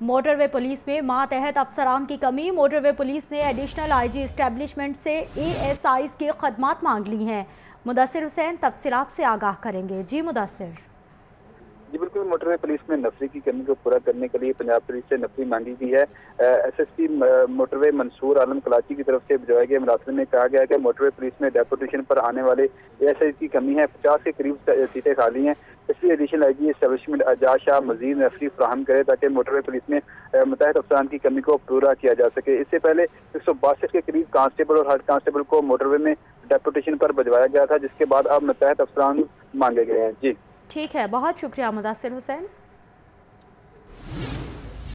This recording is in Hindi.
मोटरवे पुलिस में मातहत अफसरान की कमी। मोटरवे पुलिस ने एडिशनल आईजी इस्टेब्लिशमेंट से एएसआई की खदमात मांग ली हैं। मुदसर हुसैन तफसीत से आगाह करेंगे। जी मुदसर बिल्कुल मोटरवे पुलिस में नफरी की कमी को पूरा करने के लिए पंजाब पुलिस से नफरी मांगी गई है। एसएसपी मोटरवे मंसूर आलम कलाची की तरफ़ से भिजवाए गए मुलाजमे में कहा गया कि मोटरवे पुलिस में डेपुटेशन पर आने वाले एएसआई की कमी है। पचास के करीब सीटें खाली हैं। इसलिए एडिशनल आई जी स्टेब्लिशमेंट आज़ाद शाह मजीद नफरी फ्राहम करे ताकि मोटरवे पुलिस में मुतहद अफसरान की कमी को पूरा किया जा सके। इससे पहले एक सौ बासठ के करीब कांस्टेबल और हेड कांस्टेबल को मोटरवे में डेपुटेशन पर भिजवाया गया था, जिसके बाद अब मुतहद अफसरान मांगे गए हैं। जी। ठीक है बहुत शुक्रिया मुदासिर हुसैन।